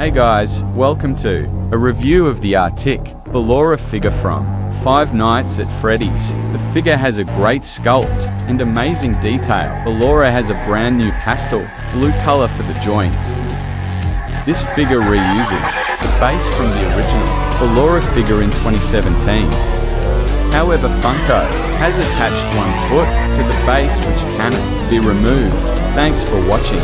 Hey guys, welcome to a review of the Arctic Ballora figure from Five Nights at Freddy's. The figure has a great sculpt and amazing detail. Ballora has a brand new pastel blue color for the joints. This figure reuses the base from the original Ballora figure in 2017. However, Funko has attached one foot to the base which cannot be removed. Thanks for watching.